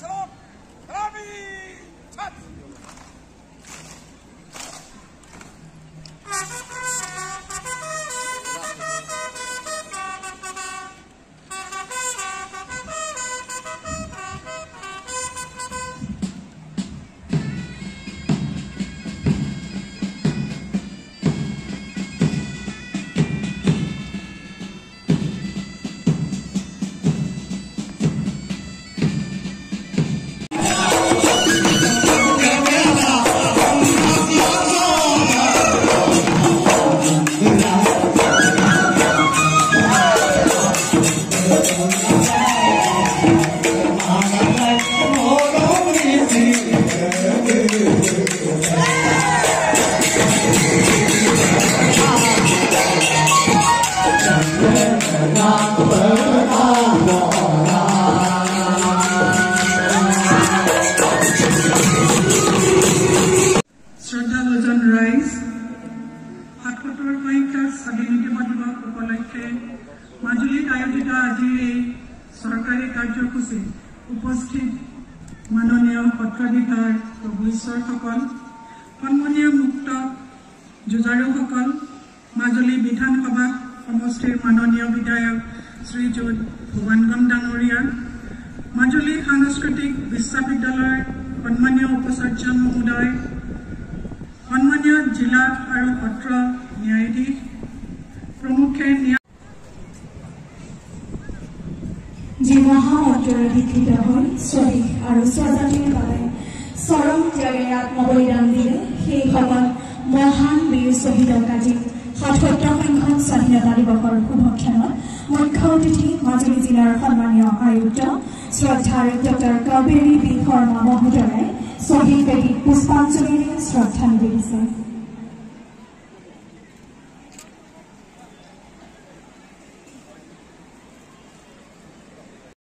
Thank you. শ্ৰদ্ধাভাজন ৰাইজ সাতসত্তৰ সংখ্যা স্বাধীনতা দিৱস উপলক্ষে মাজুলীত আয়োজিত আজিৰ এই চৰকাৰী কাৰ্যসূচীত উপস্থিত মাননীয় সত্ৰাধিকাৰ প্ৰভু ঈশ্বৰসকল সন্মানীয় মুক্ত যুঁজাৰুসকল মাজুলী বিধানসভা সমষ্টিৰ মাননীয় বিধায়ক শ্ৰীযুত ভুৱানগম ডাঙৰীয়া মাজুলী সাংস্কৃতিক বিশ্ববিদ্যালয়ৰ সন্মানীয় উপাচাৰ্য মহোদয় সন্মানীয় জিলা আৰু সত্ৰ ন্যায়াধীশ প্ৰমুখে ন্যায় যি মহামন্ত্ৰৰে দীক্ষিত হৈ স্বদেশ আৰু স্বজাতিৰ বাবে চৰম ত্যাগেৰে আত্মবলিদান দিলে সেইসকল মহান বীৰ শ্বহীদক আজি দিৱসৰ শুভক্ষণত মুখ্য অতিথি মাজুলী জিলাৰ সন্মানীয় আয়ুক্ত শ্ৰদ্ধাৰ ডক্টৰ কাবেৰী বি শৰ্মা মহোদয়ে শ্বহীদ বেদীত পুষ্পাঞ্জলিৰে শ্ৰদ্ধা নিবেদিছে।